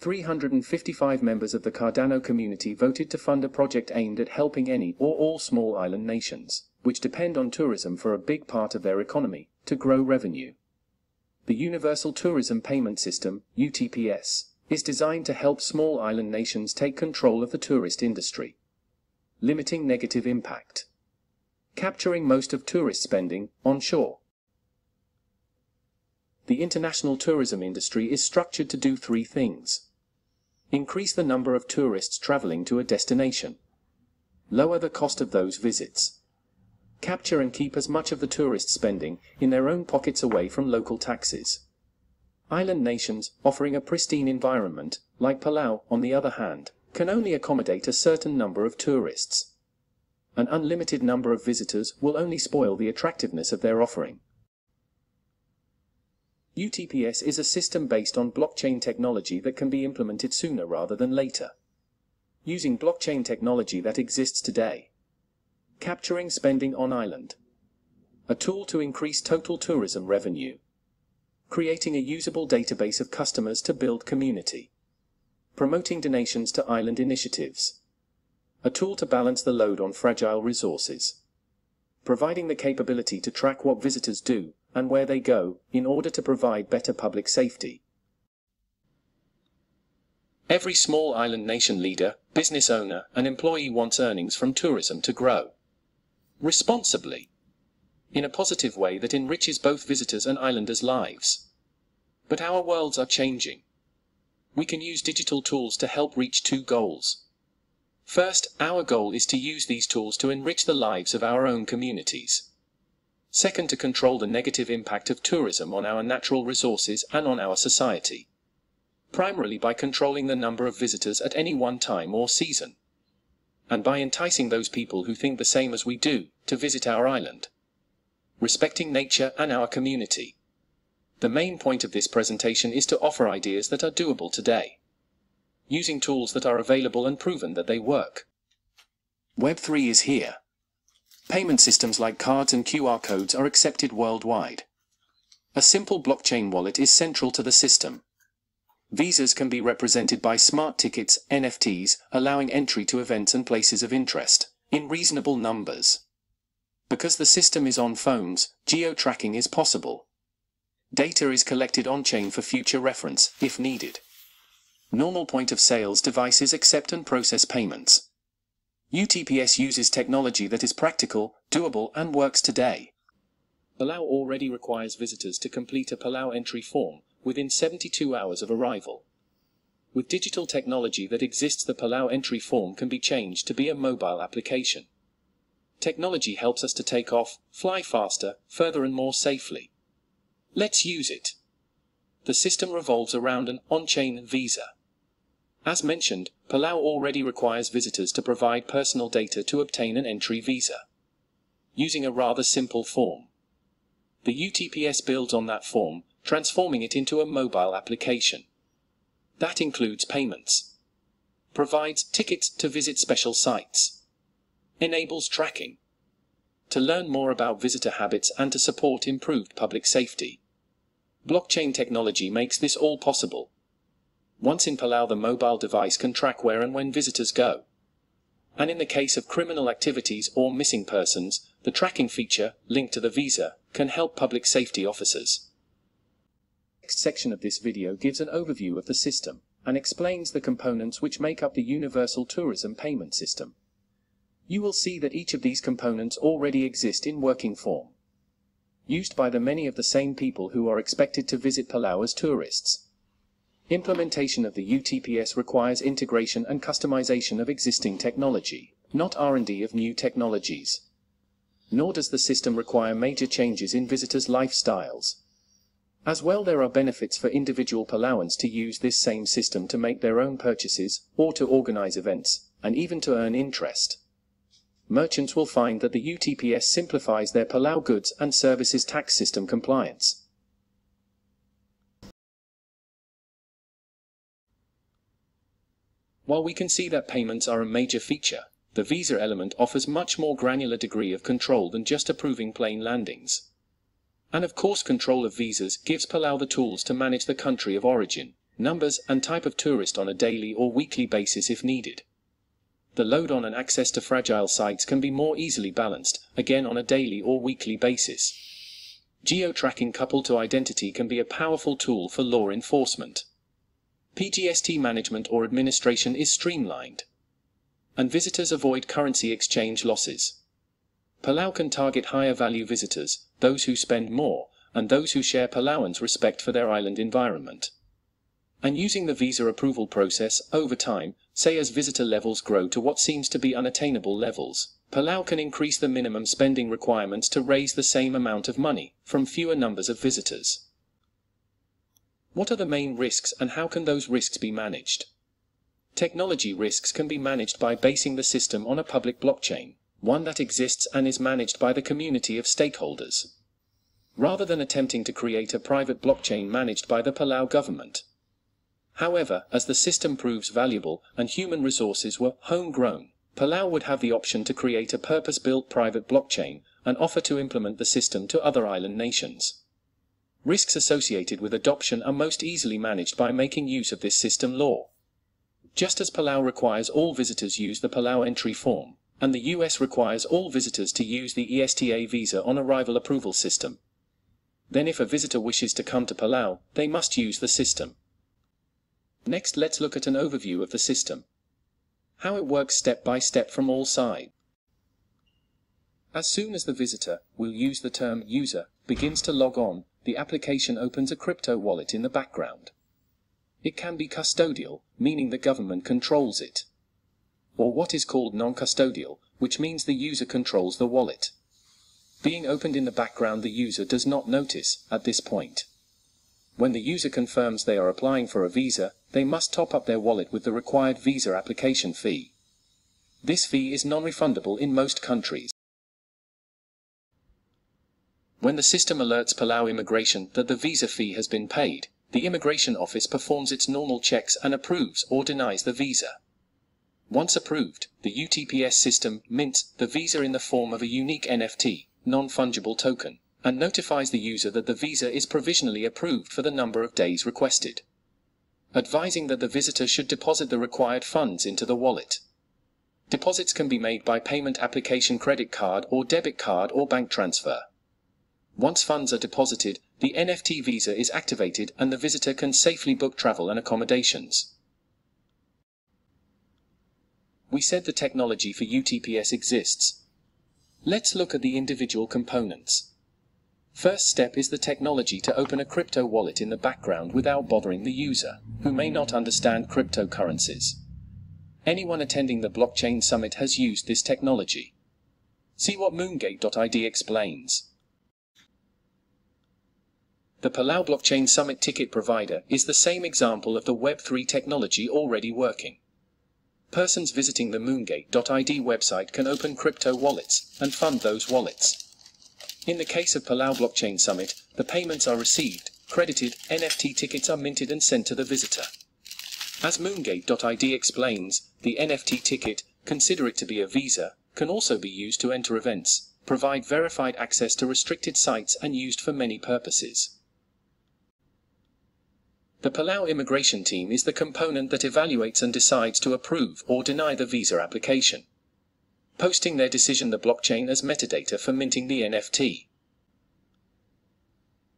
355 members of the Cardano community voted to fund a project aimed at helping any or all small island nations, which depend on tourism for a big part of their economy, to grow revenue. The Universal Tourism Payment System, UTPS, is designed to help small island nations take control of the tourist industry. Limiting negative impact. Capturing most of tourist spending onshore. The international tourism industry is structured to do three things. Increase the number of tourists traveling to a destination. Lower the cost of those visits. Capture and keep as much of the tourist spending in their own pockets away from local taxes. Island nations, offering a pristine environment, like Palau, on the other hand, can only accommodate a certain number of tourists. An unlimited number of visitors will only spoil the attractiveness of their offering. UTPS is a system based on blockchain technology that can be implemented sooner rather than later. Using blockchain technology that exists today. Capturing spending on island. A tool to increase total tourism revenue. Creating a usable database of customers to build community. Promoting donations to island initiatives. A tool to balance the load on fragile resources. Providing the capability to track what visitors do, and where they go, in order to provide better public safety. Every small island nation leader, business owner, and employee wants earnings from tourism to grow. Responsibly. In a positive way that enriches both visitors and islanders' lives. But our worlds are changing. We can use digital tools to help reach two goals. First, our goal is to use these tools to enrich the lives of our own communities. Second, to control the negative impact of tourism on our natural resources and on our society. Primarily by controlling the number of visitors at any one time or season. And by enticing those people who think the same as we do to visit our island. Respecting nature and our community. The main point of this presentation is to offer ideas that are doable today. Using tools that are available and proven that they work. Web3 is here. Payment systems like cards and QR codes are accepted worldwide. A simple blockchain wallet is central to the system. Visas can be represented by smart tickets, NFTs, allowing entry to events and places of interest, in reasonable numbers. Because the system is on phones, geo-tracking is possible. Data is collected on-chain for future reference, if needed. Normal point-of-sales devices accept and process payments. UTPS uses technology that is practical, doable, and works today. Palau already requires visitors to complete a Palau entry form within 72 hours of arrival. With digital technology that exists, the Palau entry form can be changed to be a mobile application. Technology helps us to take off, fly faster, further, and more safely. Let's use it. The system revolves around an on chain visa. As mentioned, Palau already requires visitors to provide personal data to obtain an entry visa. Using a rather simple form. The UTPS builds on that form, transforming it into a mobile application. That includes payments. Provides tickets to visit special sites. Enables tracking. To learn more about visitor habits and to support improved public safety. Blockchain technology makes this all possible. Once in Palau the mobile device can track where and when visitors go. And in the case of criminal activities or missing persons, the tracking feature, linked to the visa, can help public safety officers. The next section of this video gives an overview of the system, and explains the components which make up the Universal Tourism Payment System. You will see that each of these components already exist in working form. Used by the many of the same people who are expected to visit Palau as tourists. Implementation of the UTPS requires integration and customization of existing technology, not R&D of new technologies. Nor does the system require major changes in visitors' lifestyles. As well there are benefits for individual Palauans to use this same system to make their own purchases, or to organize events, and even to earn interest. Merchants will find that the UTPS simplifies their Palau goods and services tax system compliance. While we can see that payments are a major feature, the visa element offers much more granular degree of control than just approving plane landings. And of course control of visas gives Palau the tools to manage the country of origin, numbers and type of tourist on a daily or weekly basis if needed. The load on and access to fragile sites can be more easily balanced, again on a daily or weekly basis. Geo-tracking coupled to identity can be a powerful tool for law enforcement. PGST management or administration is streamlined. And visitors avoid currency exchange losses. Palau can target higher value visitors, those who spend more, and those who share Palauans' respect for their island environment. And using the visa approval process over time, say as visitor levels grow to what seems to be unattainable levels, Palau can increase the minimum spending requirements to raise the same amount of money from fewer numbers of visitors. What are the main risks and how can those risks be managed? Technology risks can be managed by basing the system on a public blockchain, one that exists and is managed by the community of stakeholders. Rather than attempting to create a private blockchain managed by the Palau government. However, as the system proves valuable and human resources were homegrown, Palau would have the option to create a purpose-built private blockchain and offer to implement the system to other island nations. Risks associated with adoption are most easily managed by making use of this system law. Just as Palau requires all visitors use the Palau entry form, and the US requires all visitors to use the ESTA visa on arrival approval system. Then if a visitor wishes to come to Palau, they must use the system. Next let's look at an overview of the system. How it works step by step from all sides. As soon as the visitor, we'll use the term user, begins to log on, the application opens a crypto wallet in the background. It can be custodial, meaning the government controls it or what is called non-custodial, which means the user controls the wallet. Being opened in the background the user does not notice at this point. When the user confirms they are applying for a visa, they must top up their wallet with the required visa application fee. This fee is non-refundable in most countries. When the system alerts Palau immigration that the visa fee has been paid, the immigration office performs its normal checks and approves or denies the visa. Once approved, the UTPS system mints the visa in the form of a unique NFT, non-fungible token, and notifies the user that the visa is provisionally approved for the number of days requested, advising that the visitor should deposit the required funds into the wallet. Deposits can be made by payment application credit card or debit card or bank transfer. Once funds are deposited, the NFT visa is activated and the visitor can safely book travel and accommodations. We said the technology for UTPS exists. Let's look at the individual components. First step is the technology to open a crypto wallet in the background without bothering the user, who may not understand cryptocurrencies. Anyone attending the blockchain summit has used this technology. See what Moongate.id explains. The Palau Blockchain Summit ticket provider is the same example of the Web3 technology already working. Persons visiting the Moongate.id website can open crypto wallets and fund those wallets. In the case of Palau Blockchain Summit, the payments are received, credited, NFT tickets are minted and sent to the visitor. As Moongate.id explains, the NFT ticket, consider it to be a visa, can also be used to enter events, provide verified access to restricted sites and used for many purposes. The Palau immigration team is the component that evaluates and decides to approve or deny the visa application, posting their decision the blockchain as metadata for minting the NFT.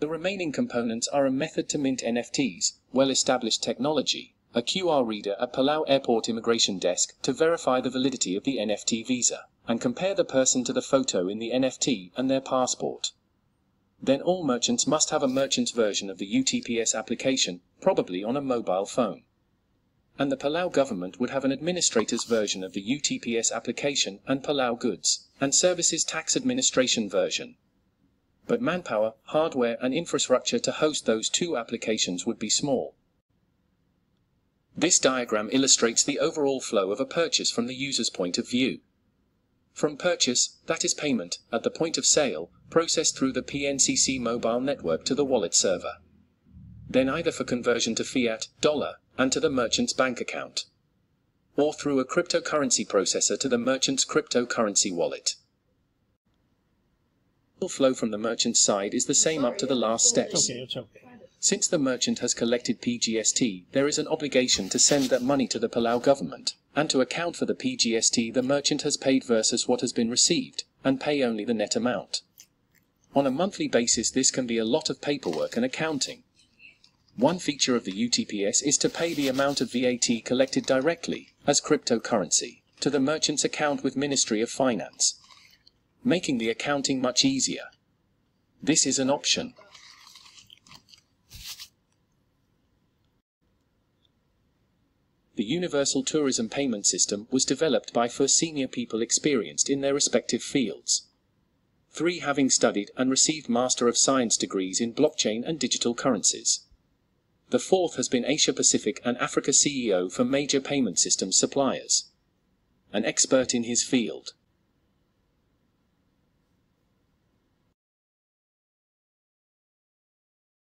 The remaining components are a method to mint NFTs, well-established technology, a QR reader at Palau Airport immigration desk to verify the validity of the NFT visa, and compare the person to the photo in the NFT and their passport. Then all merchants must have a merchant's version of the UTPS application, probably on a mobile phone. And the Palau government would have an administrator's version of the UTPS application and Palau Goods and Services Tax Administration version. But manpower, hardware, and infrastructure to host those two applications would be small. This diagram illustrates the overall flow of a purchase from the user's point of view. From purchase, that is payment, at the point of sale, processed through the PNCC mobile network to the wallet server. Then either for conversion to fiat, dollar, and to the merchant's bank account. Or through a cryptocurrency processor to the merchant's cryptocurrency wallet. The flow from the merchant's side is the same up to the last steps. Okay, it's okay. Since the merchant has collected PGST, there is an obligation to send that money to the Palau government, and to account for the PGST the merchant has paid versus what has been received, and pay only the net amount. On a monthly basis this can be a lot of paperwork and accounting. One feature of the UTPS is to pay the amount of VAT collected directly, as cryptocurrency, to the merchant's account with Ministry of Finance, making the accounting much easier. This is an option. The Universal Tourism Payment System was developed by four senior people experienced in their respective fields. Three having studied and received Master of Science degrees in blockchain and digital currencies. The fourth has been Asia Pacific and Africa CEO for major payment systems suppliers. An expert in his field.